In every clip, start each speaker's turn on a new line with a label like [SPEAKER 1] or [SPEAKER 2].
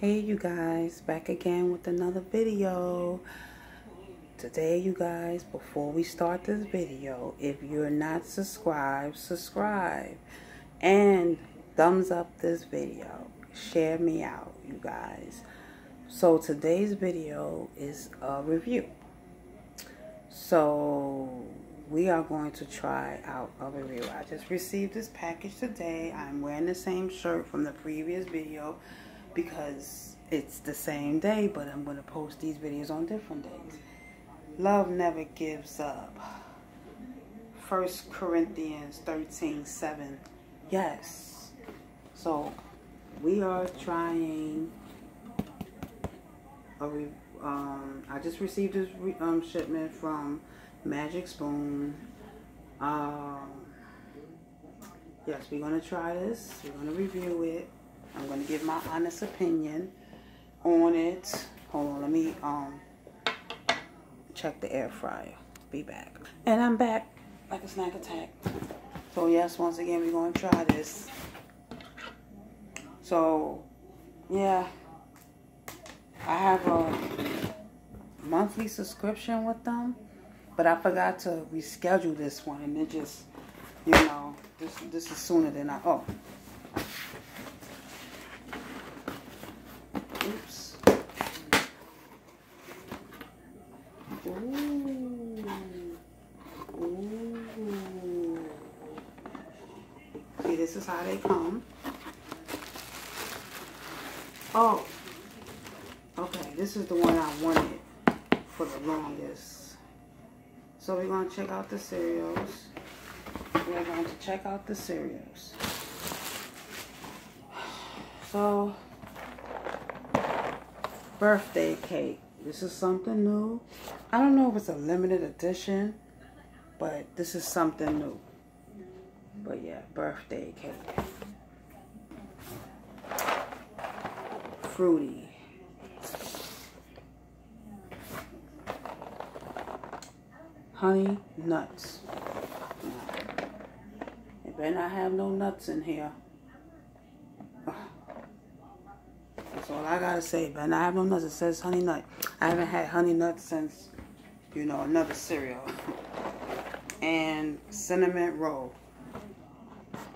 [SPEAKER 1] Hey you guys, back again with another video. Today you guys, before we start this video, if you're not subscribed, subscribe. And thumbs up this video. Share me out, you guys. So today's video is a review. So we are going to try out a review. I just received this package today. I'm wearing the same shirt from the previous video because it's the same day, but I'm going to post these videos on different days. Love never gives up. First Corinthians 13, 7. Yes. So we are trying a um, I just received this um, shipment from Magic Spoon. Um, yes, we're going to try this. We're going to review it. I'm going to give my honest opinion on it. Hold on, let me um check the air fryer. Be back. And I'm back like a snack attack. So yes, once again, we're going to try this. So, yeah. I have a monthly subscription with them. But I forgot to reschedule this one. And it just, you know, this, this is sooner than I... Oh, this is how they come. Oh, okay, this is the one I wanted for the longest. So we're going to check out the cereals. We're going to check out the cereals. So, birthday cake. This is something new. I don't know if it's a limited edition, but this is something new. But yeah, birthday cake. Fruity. Honey nuts. It better not have no nuts in here. That's all I gotta say. But I have no nuts. It says honey nut. I haven't had honey nuts since, you know, another cereal. and cinnamon roll.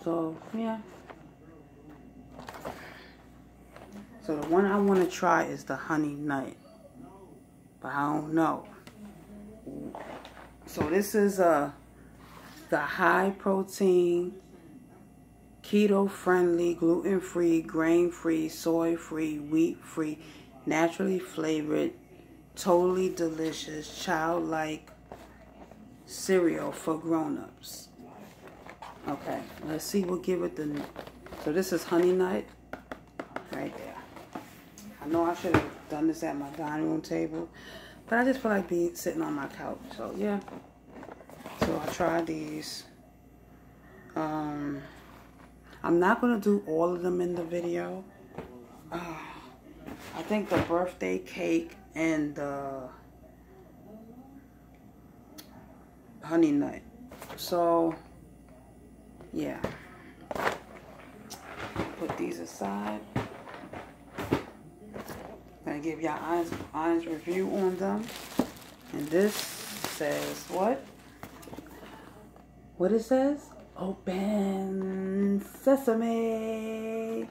[SPEAKER 1] So, yeah. So the one I want to try is the honey nut. But I don't know. So this is uh, the high protein, keto friendly, gluten free, grain free, soy free, wheat free, naturally flavored, totally delicious, childlike cereal for grown-ups. Okay, let's see. We'll give it the. So this is honey nut, right there. I know I should have done this at my dining room table, but I just feel like being sitting on my couch. So yeah. So I tried these. Um, I'm not gonna do all of them in the video. Uh, I think the birthday cake and the honey nut. So yeah. Put these aside. Gonna give y'all honest, honest review on them. And this says what? What it says? Open sesame.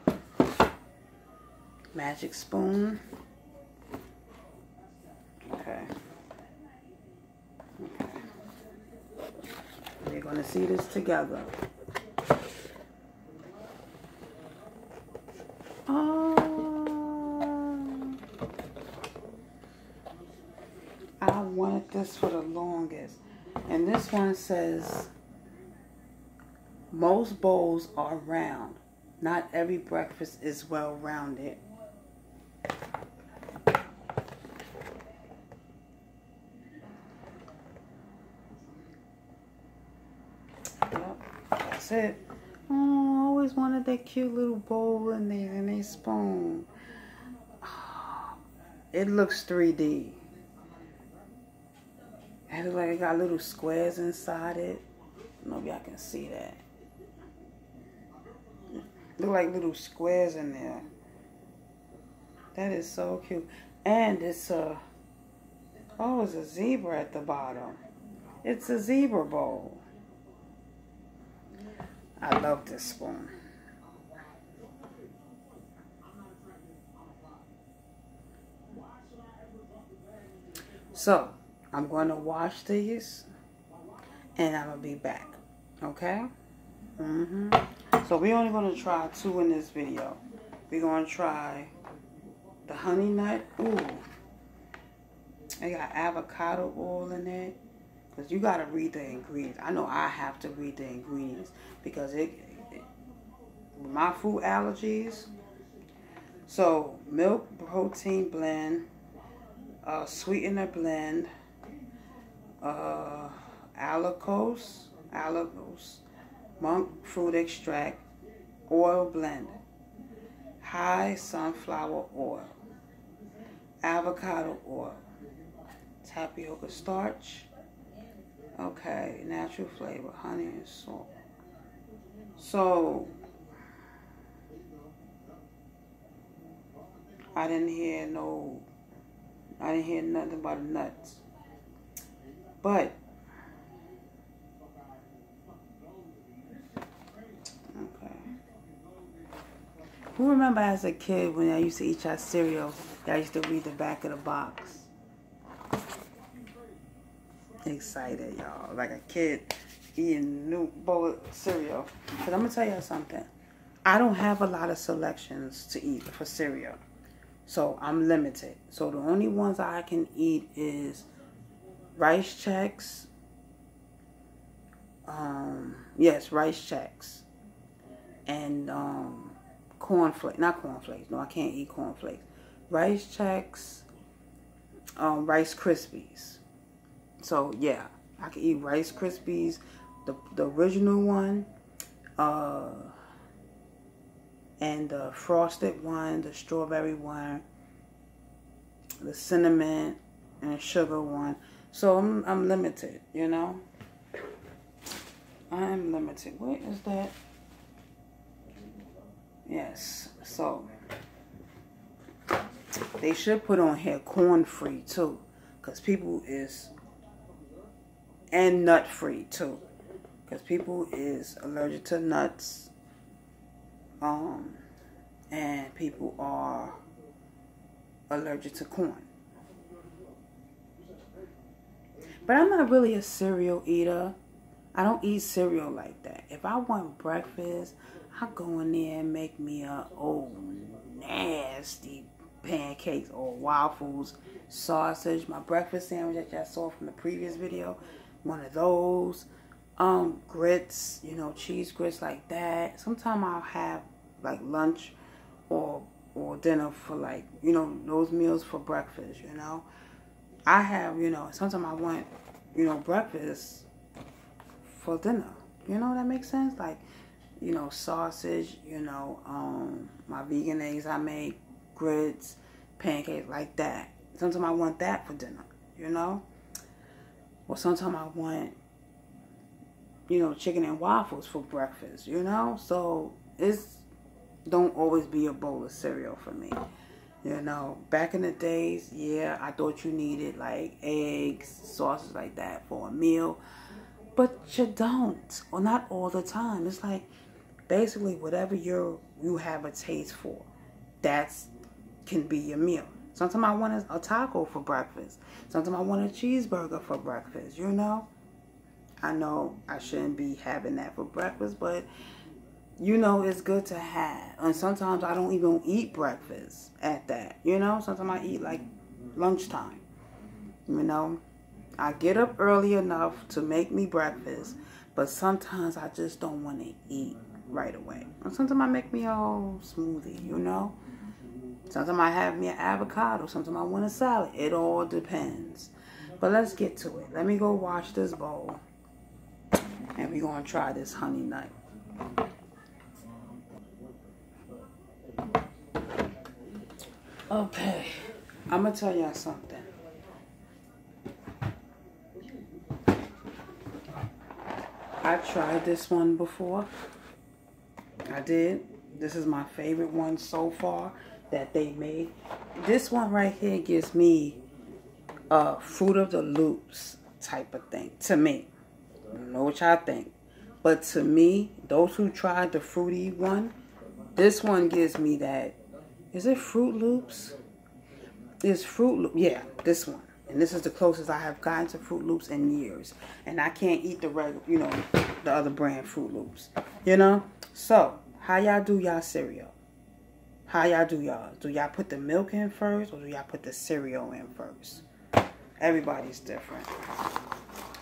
[SPEAKER 1] Magic spoon. Okay. Okay. We're gonna see this together. wanted this for the longest. And this one says, most bowls are round. Not every breakfast is well rounded. Yep, that's it. Oh, I always wanted that cute little bowl in there and a spoon. It looks 3D. It looks like it got little squares inside it. Maybe I can see that. Look like little squares in there. That is so cute. And it's a, oh, it's a zebra at the bottom. It's a zebra bowl. I love this spoon. So, I'm going to wash these and I'm going to be back. Okay? Mm-hmm. So, we're only going to try two in this video. We're going to try the honey nut. Ooh. They got avocado oil in it. Because you got to read the ingredients. I know I have to read the ingredients. Because it, it my food allergies. So, milk protein blend uh, sweetener blend, uh, allulose, monk fruit extract, oil blend, high sunflower oil, avocado oil, tapioca starch, okay, natural flavor, honey and salt. So, I didn't hear no I didn't hear nothing about nuts. But okay. Who remember as a kid when I used to eat your cereal, I used to read the back of the box? Excited, y'all. Like a kid eating new bowl of cereal. But I'm gonna tell you something. I don't have a lot of selections to eat for cereal. So I'm limited. So the only ones I can eat is rice Chex. Um, yes, rice Chex. And um, cornflakes. Not cornflakes. No, I can't eat cornflakes. Rice Chex. Um, Rice Krispies. So yeah, I can eat Rice Krispies, the the original one, uh, and the frosted one, the strawberry one, the cinnamon and sugar one. So I'm, I'm limited, you know. I am limited. Where is that? Yes. So they should put on here corn free too, because people is and nut free too, because people is allergic to nuts um, and people are allergic to corn. But I'm not really a cereal eater. I don't eat cereal like that. If I want breakfast, I go in there and make me a old nasty pancakes or waffles, sausage, my breakfast sandwich that y'all saw from the previous video, one of those um grits, you know, cheese grits like that. Sometimes I'll have like lunch or or dinner for like, you know, those meals for breakfast, you know. I have, you know, sometimes I want, you know, breakfast for dinner. You know that makes sense? Like, you know, sausage, you know, um, my vegan eggs I make, grits, pancakes like that. Sometimes I want that for dinner, you know? Or sometimes I want you know, chicken and waffles for breakfast, you know? So it's don't always be a bowl of cereal for me. You know, back in the days, yeah, I thought you needed like eggs, sauces like that for a meal. But you don't. Or not all the time. It's like basically whatever you you have a taste for, that's can be your meal. Sometimes I want a, a taco for breakfast. Sometimes I want a cheeseburger for breakfast, you know? I know I shouldn't be having that for breakfast, but you know it's good to have. And sometimes I don't even eat breakfast at that. You know, sometimes I eat like lunchtime. You know, I get up early enough to make me breakfast, but sometimes I just don't want to eat right away. And sometimes I make me a smoothie, you know. Sometimes I have me an avocado. Sometimes I want a salad. It all depends. But let's get to it. Let me go wash this bowl and we're going to try this honey nut. Okay, I'm to tell y'all something. I tried this one before. I did. This is my favorite one so far. that they made. This one right here gives me a Fruit of the Loops type of thing to me. I know what y'all think. But to me, those who tried the fruity one, this one gives me that. Is it Froot Loops? Is Froot Loops? Yeah, this one. And this is the closest I have gotten to Froot Loops in years. And I can't eat the regular, you know, the other brand Froot Loops. You know? So, how y'all do y'all cereal? How y'all do y'all? Do y'all put the milk in first or do y'all put the cereal in first? Everybody's different.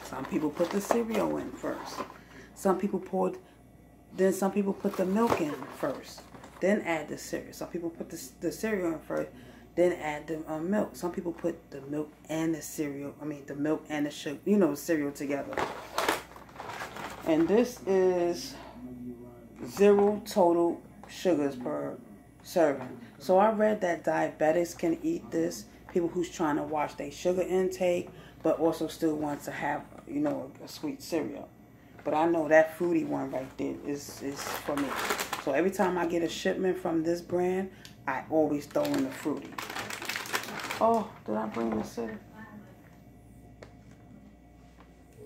[SPEAKER 1] Some people put the cereal in first. Some people pour, then some people put the milk in first. Then add the cereal. Some people put the, the cereal in first then add the um, milk. Some people put the milk and the cereal, I mean the milk and the sugar, you know, cereal together. And this is zero total sugars per serving. So I read that diabetics can eat this, people who's trying to watch their sugar intake, but also still wants to have, you know, a, a sweet cereal. But I know that fruity one right there is, is for me. So every time I get a shipment from this brand, I always throw in the fruity. Oh, did I bring this in?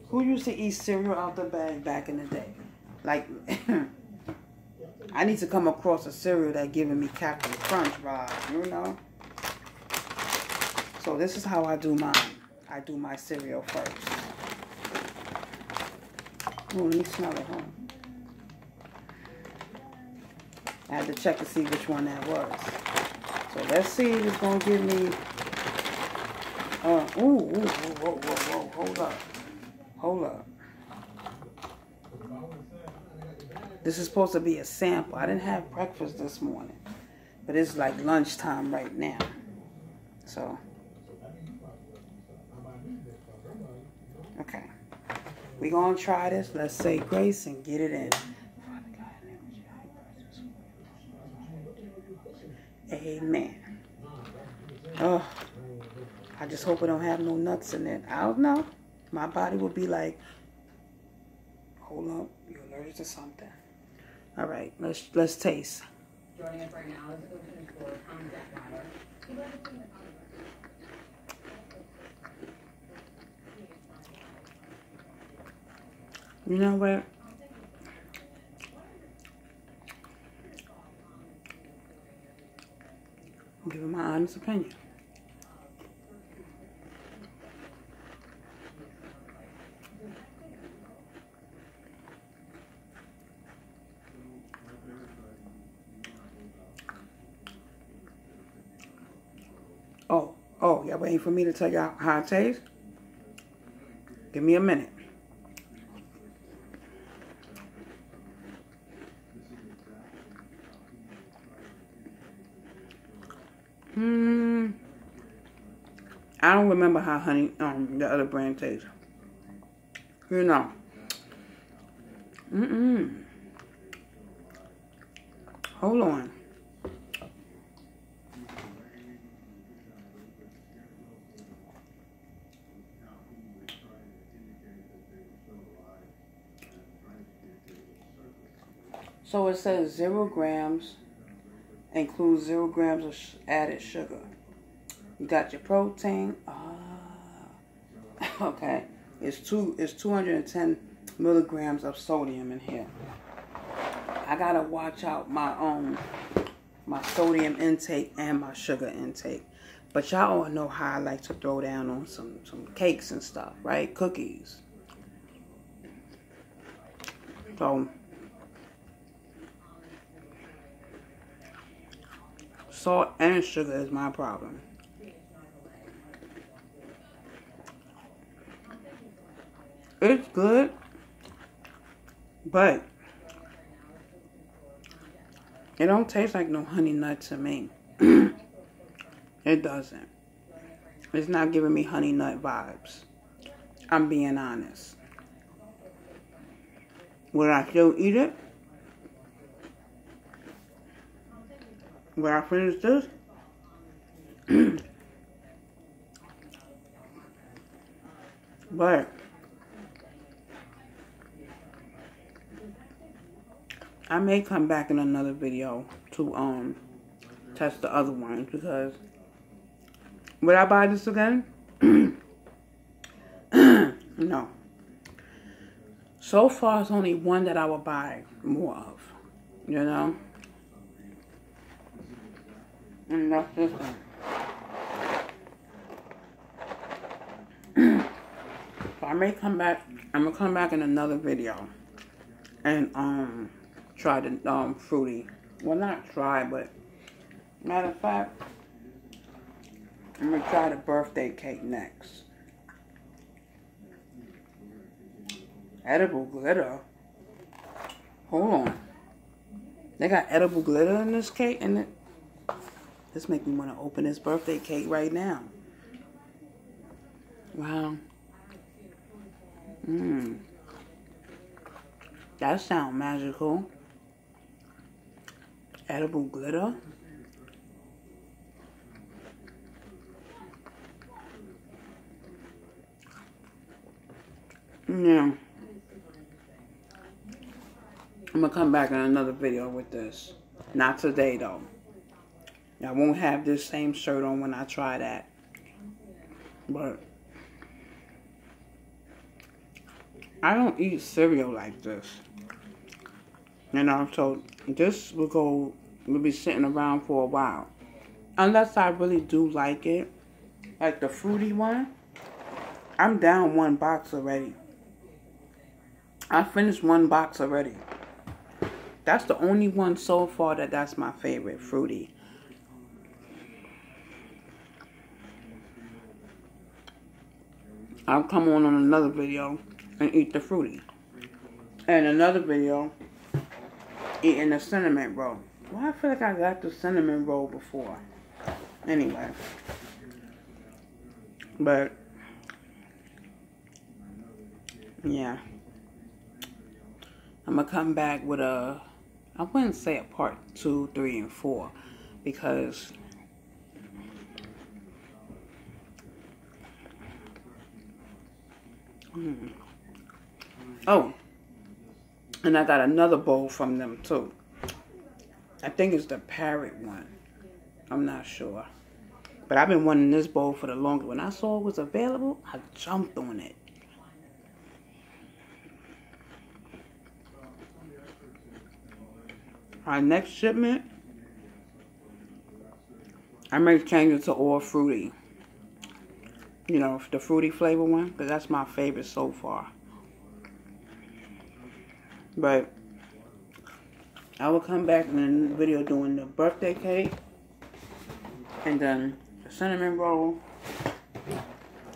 [SPEAKER 1] Who used to eat cereal out the bag back in the day? Like, I need to come across a cereal that giving me Captain Crunch vibe, you know? So this is how I do mine. I do my cereal first. Oh, me smell it, huh? I had to check to see which one that was. So let's see if it's going to give me... Uh, ooh, ooh, whoa, whoa, whoa, hold up. Hold up. This is supposed to be a sample. I didn't have breakfast this morning. But it's like lunchtime right now. So. Okay. We're going to try this. Let's say grace and get it in. Amen. Oh, I just hope it don't have no nuts in it. I don't know. My body would be like, hold up, you're allergic to something. All right, let's let's taste. Joining us right now is You know what? I'm giving my honest opinion. Oh, oh, y'all waiting for me to tell y'all how it tastes? Give me a minute. Hmm. I don't remember how honey um the other brand tastes. You know. Mm-mm. Hold on. So it says zero grams, includes zero grams of added sugar. You got your protein. Ah, okay. It's two. It's 210 milligrams of sodium in here. I gotta watch out my own my sodium intake and my sugar intake. But y'all all know how I like to throw down on some some cakes and stuff, right? Cookies. So Salt and sugar is my problem. It's good, but it don't taste like no honey nut to me. it doesn't. It's not giving me honey nut vibes. I'm being honest. Would I still eat it? When I finish this, but I may come back in another video to um test the other ones because would I buy this again? no. So far, it's only one that I would buy more of. You know? And that's this one. so I may come back. I'm gonna come back in another video and um try the um fruity. Well, not try, but matter of fact, I'm gonna try the birthday cake next. Edible glitter. Hold on. They got edible glitter in this cake, and it. This make me want to open this birthday cake right now. Wow. Mmm. That sounds magical. Edible glitter. Yeah. I'm gonna come back in another video with this. Not today though. I won't have this same shirt on when I try that. But I don't eat cereal like this. You know, so this will go will be sitting around for a while. Unless I really do like it. Like the fruity one. I'm down one box already. I finished one box already. That's the only one so far that that's my favorite, fruity. I'll come on on another video and eat the fruity. And another video, eating the cinnamon roll. Well, I feel like I got the cinnamon roll before. Anyway. But, yeah. I'm going to come back with a, I wouldn't say a part two, three, and four. Because Mm. Oh, and I got another bowl from them too. I think it's the parrot one. I'm not sure. But I've been wanting this bowl for the longest. When I saw it was available, I jumped on it. Our next shipment, I may change it to all fruity you know, the fruity flavor one, because that's my favorite so far. But I will come back in the video doing the birthday cake, and then the cinnamon roll,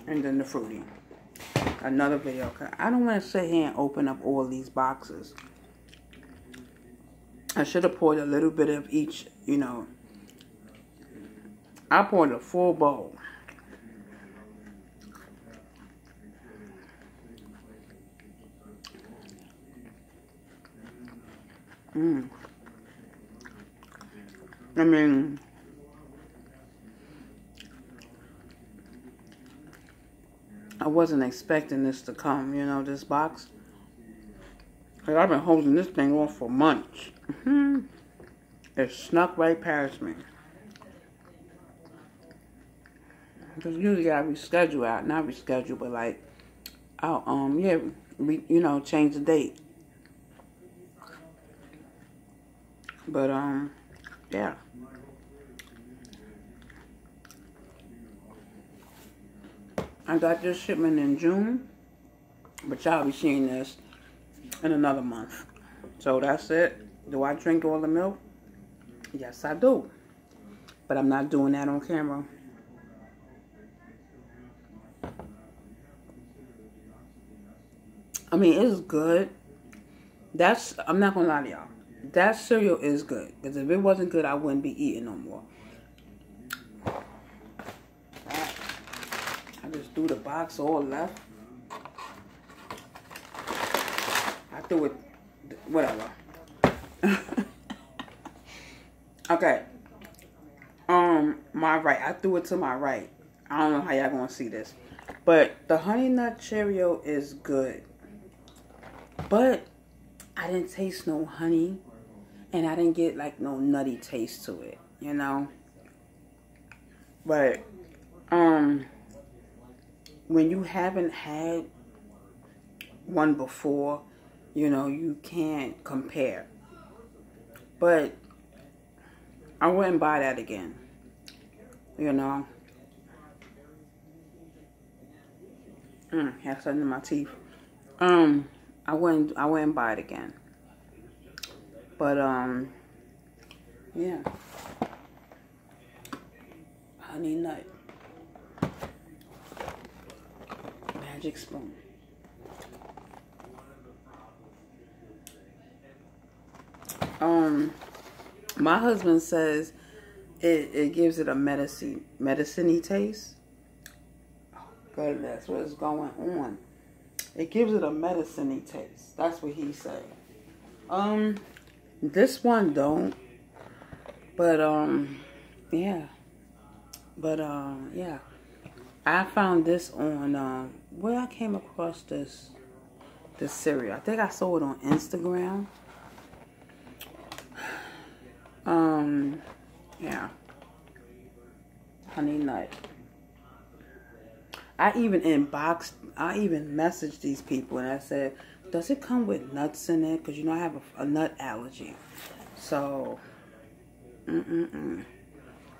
[SPEAKER 1] and then the fruity. Another video. I don't want to sit here and open up all these boxes. I should have poured a little bit of each, you know. I poured a full bowl. Mm. I mean, I wasn't expecting this to come, you know, this box. Cause I've been holding this thing off for months. Mm-hmm. It snuck right past me. Because usually I reschedule out, not reschedule, but like, I'll, um, yeah, re, you know, change the date. But, um, yeah. I got this shipment in June, but y'all be seeing this in another month. So that's it. Do I drink all the milk? Yes, I do. But I'm not doing that on camera. I mean, it's good. That's, I'm not going to lie to y'all that cereal is good. Because if it wasn't good, I wouldn't be eating no more. I just threw the box all left. I threw it, whatever. okay. Um, my right. I threw it to my right. I don't know how y'all gonna see this. But the Honey Nut Cheerio is good. But I didn't taste no honey and I didn't get like no nutty taste to it. you know. But um when you haven't had one before, you know, you can't compare. But I wouldn't buy that again. You know. Mm, have something in my teeth. Um, I wouldn't I wouldn't buy it again. But um yeah. Honey nut. Magic spoon. Um my husband says it, it gives it a medicine medicine taste. Goodness, what is going on? It gives it a medicine taste. That's what he said. Um this one don't. But um yeah. But um yeah. I found this on um where I came across this this cereal. I think I saw it on Instagram. Um yeah. Honey nut. I even inboxed I even messaged these people and I said, Does it come with nuts in it? Because you know I have a, a nut allergy. So mm-mm-mm.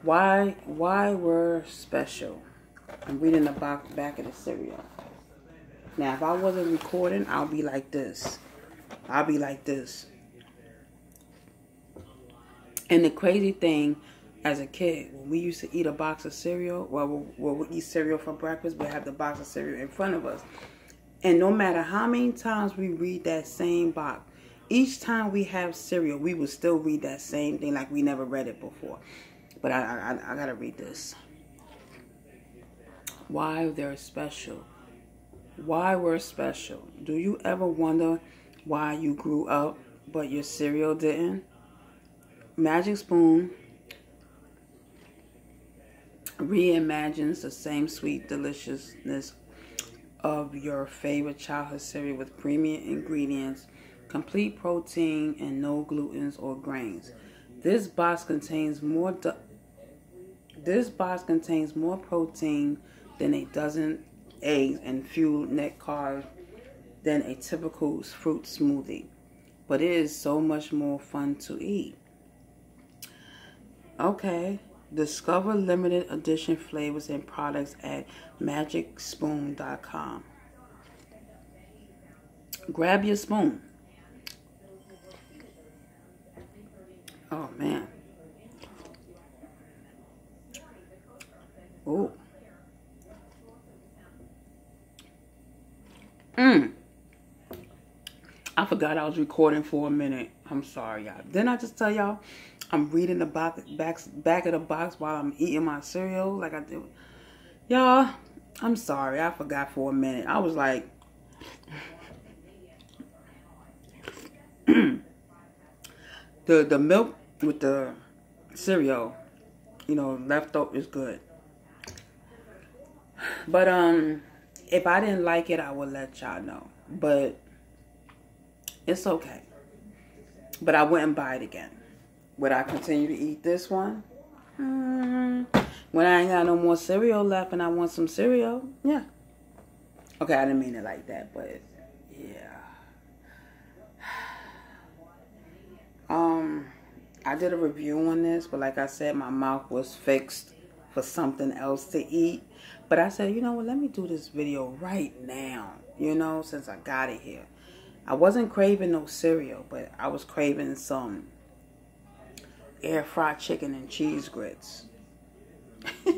[SPEAKER 1] Why why we're special? I'm reading the back, back of the cereal. Now, if I wasn't recording, I'll be like this. I'll be like this. And the crazy thing, as a kid, when we used to eat a box of cereal, well, we'll, we'll eat cereal for breakfast, we'll have the box of cereal in front of us. And no matter how many times we read that same box, each time we have cereal, we will still read that same thing like we never read it before. But I, I, I gotta read this why they're special. Why we're special. Do you ever wonder why you grew up but your cereal didn't? Magic Spoon reimagines the same sweet deliciousness of your favorite childhood cereal with premium ingredients, complete protein, and no glutens or grains. This box contains more. this box contains more protein than a dozen eggs and few net carbs than a typical fruit smoothie. But it is so much more fun to eat. Okay, discover limited edition flavors and products at magicspoon.com. Grab your spoon. Oh man. Oh. Mm. I forgot I was recording for a minute. I'm sorry, y'all. Didn't I just tell y'all I'm reading the box, back, back of the box while I'm eating my cereal like I do? Y'all, I'm sorry. I forgot for a minute. I was like... the the milk with the cereal, you know, left over is good. But um if I didn't like it, I would let y'all know. But it's okay. But I wouldn't buy it again. Would I continue to eat this one? Mm, when I ain't got no more cereal left and I want some cereal, yeah. Okay, I didn't mean it like that, but yeah. Um, I did a review on this, but like I said, my mouth was fixed for something else to eat. But I said, you know what, let me do this video right now, you know, since I got it here. I wasn't craving no cereal, but I was craving some air fried chicken and cheese grits.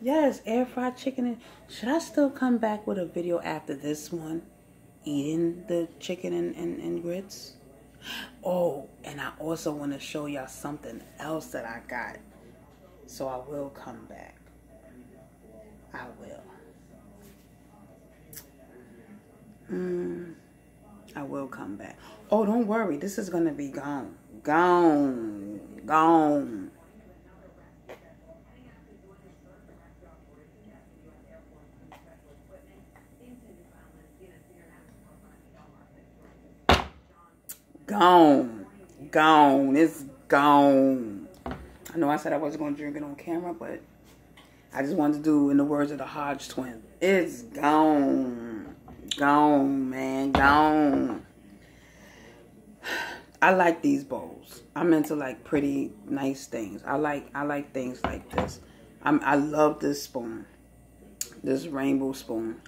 [SPEAKER 1] yes, air fried chicken. And, should I still come back with a video after this one? Eating the chicken and, and, and grits? Oh, and I also want to show y'all something else that I got. So I will come back. I will. Mm, I will come back. Oh, don't worry. This is going to be gone. Gone. Gone. Gone. Gone. It's gone. I know I said I wasn't going to drink it on camera, but I just wanted to do, in the words of the Hodge twins, it's gone. Gone, man. Gone. I like these bowls. I'm into like pretty nice things. I like I like things like this. I'm I love this spoon. This rainbow spoon.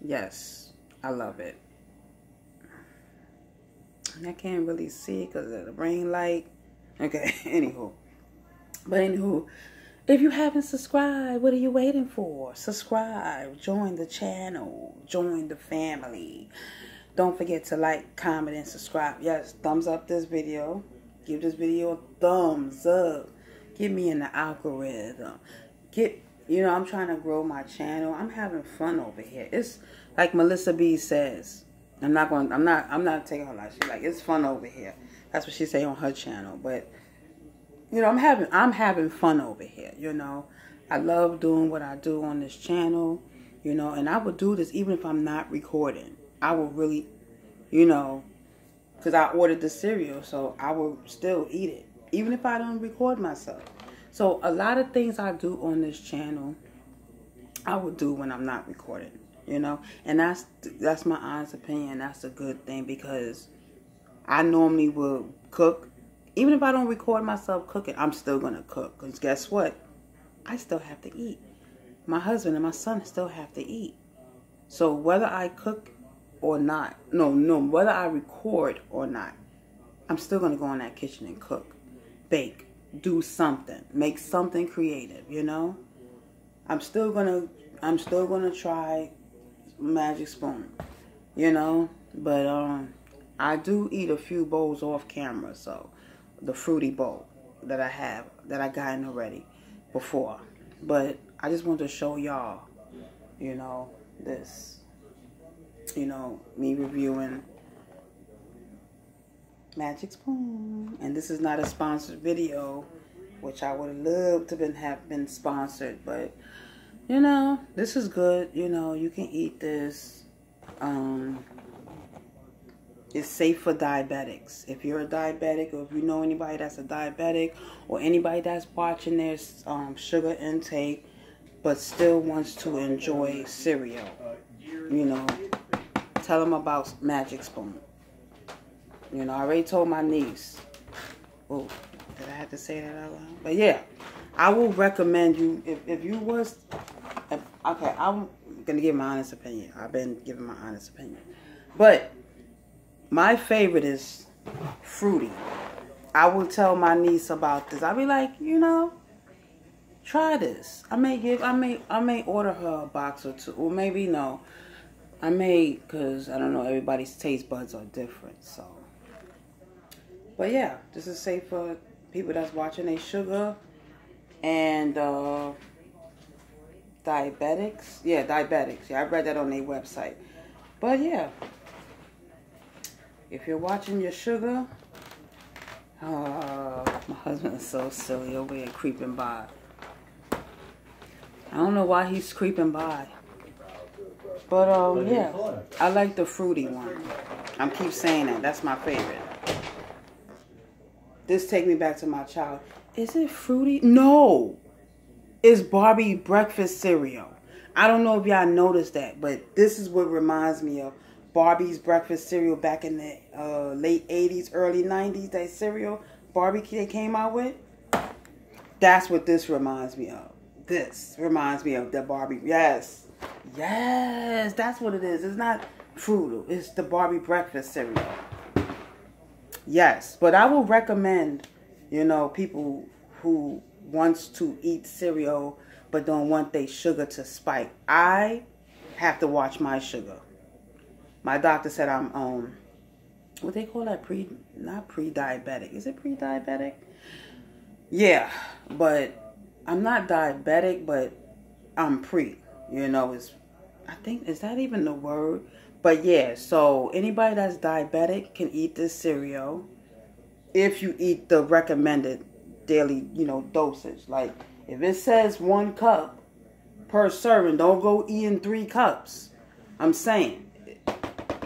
[SPEAKER 1] Yes, I love it. I can't really see because of the ring light. Okay, anywho. But anywho, if you haven't subscribed, what are you waiting for? Subscribe, join the channel, join the family. Don't forget to like, comment, and subscribe. Yes, thumbs up this video. Give this video a thumbs up. Get me in the algorithm. Get, you know, I'm trying to grow my channel. I'm having fun over here. It's like Melissa B says. I'm not going. I'm not. I'm not taking her life. She's like, it's fun over here. That's what she say on her channel. But you know, I'm having. I'm having fun over here. You know, I love doing what I do on this channel. You know, and I would do this even if I'm not recording. I will really, you know, because I ordered the cereal, so I will still eat it, even if I don't record myself. So a lot of things I do on this channel, I will do when I'm not recording you know? And that's that's my honest opinion. That's a good thing because i normally will cook. Even if i don't record myself cooking i'm still gonna cook because guess what? I still have to eat. My husband and my son still have to eat. So whether i cook or not no no whether i record or not i'm still gonna go in that kitchen and cook bake do something make something creative you know i'm still gonna i'm still gonna try magic spoon, you know. But um, I do eat a few bowls off camera, so the fruity bowl that I have that I gotten already before. But I just want to show y'all, you know, this, you know, me reviewing Magic Spoon, and this is not a sponsored video, which I would have loved to been have been sponsored, but you know, this is good. You know, you can eat this. Um, it's safe for diabetics. If you're a diabetic or if you know anybody that's a diabetic or anybody that's watching their um, sugar intake but still wants to enjoy cereal, you know, tell them about Magic Spoon. You know, I already told my niece. Oh, did I have to say that out loud? But yeah, I will recommend you if, if you was okay, I'm gonna give my honest opinion. I've been giving my honest opinion, but my favorite is fruity. I will tell my niece about this. I'll be like, you know, try this. I may give, I may, I may order her a box or two, or maybe no. I may, cause I don't know, everybody's taste buds are different. So, but yeah, this is safe for people that's watching a sugar and. uh diabetics. Yeah, diabetics. Yeah, I read that on their website. But yeah, if you're watching your sugar, uh, my husband is so silly over here creeping by. I don't know why he's creeping by. But um, yeah, I like the fruity one. I'm keep saying that. That's my favorite. This take me back to my child. Is it fruity? No is Barbie breakfast cereal. I don't know if y'all noticed that, but this is what reminds me of Barbie's breakfast cereal back in the uh, late 80s, early 90s. That cereal Barbie they came out with. That's what this reminds me of. This reminds me of the Barbie. Yes. Yes, that's what it is. It's not Fruit. It's the Barbie breakfast cereal. Yes, but I will recommend, you know, people who wants to eat cereal but don't want their sugar to spike. I have to watch my sugar. My doctor said I'm um what they call that pre not pre-diabetic. Is it pre-diabetic? Yeah, but I'm not diabetic, but I'm pre. You know, it's, I think, is that even the word? But yeah, so anybody that's diabetic can eat this cereal if you eat the recommended daily, you know, dosage. Like if it says one cup per serving, don't go eating three cups. I'm saying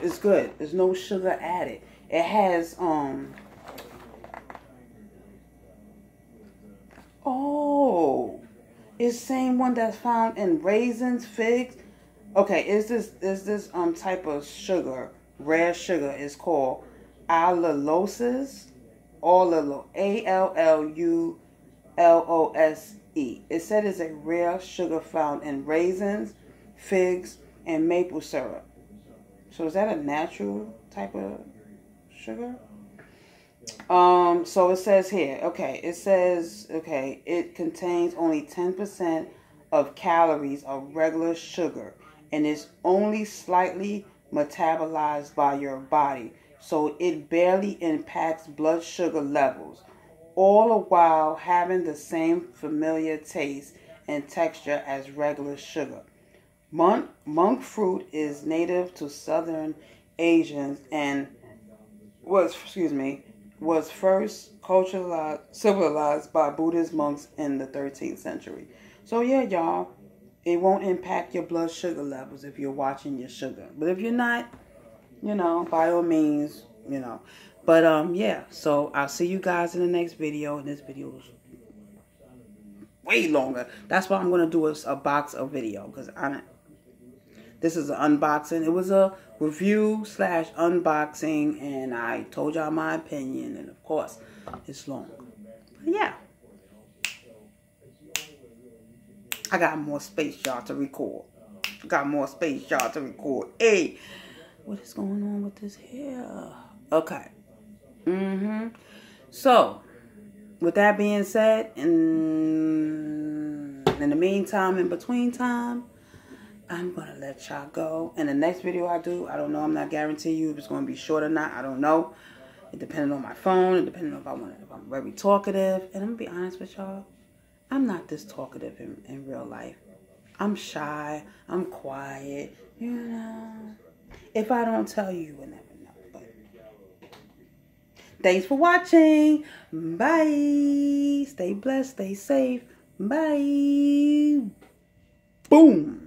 [SPEAKER 1] it's good. There's no sugar added. It has um Oh, it's same one that's found in raisins, figs. Okay, is this is this um type of sugar, rare sugar is called alluloses, allulose, A L L U L O S E. It said it's a rare sugar found in raisins, figs, and maple syrup. So is that a natural type of sugar? Um, so it says here, okay, it says, okay, it contains only 10% of calories of regular sugar and is only slightly metabolized by your body. So it barely impacts blood sugar levels, all the while having the same familiar taste and texture as regular sugar. Monk, monk fruit is native to southern Asians and was, excuse me, was first culturalized, civilized by Buddhist monks in the 13th century. So yeah, y'all, it won't impact your blood sugar levels if you're watching your sugar. But if you're not, you know, by all means, you know. But um, yeah. So I'll see you guys in the next video. And this video is way longer. That's why I'm gonna do a, a box of video because I. This is an unboxing. It was a review slash unboxing, and I told y'all my opinion, and of course, it's long. But yeah. I got more space, y'all, to record. Got more space, y'all, to record. Hey, what is going on with this hair? Okay. Mm-hmm. So, with that being said, in, in the meantime, in between time, I'm gonna let y'all go. And the next video I do, I don't know. I'm not guaranteeing you if it's gonna be short or not. I don't know. It depends on my phone. It depends on if I want if I'm very talkative. And I'm gonna be honest with y'all. I'm not this talkative in, in real life. I'm shy. I'm quiet. You know. If I don't tell you, you will never know. But thanks for watching. Bye. Stay blessed. Stay safe. Bye. Boom.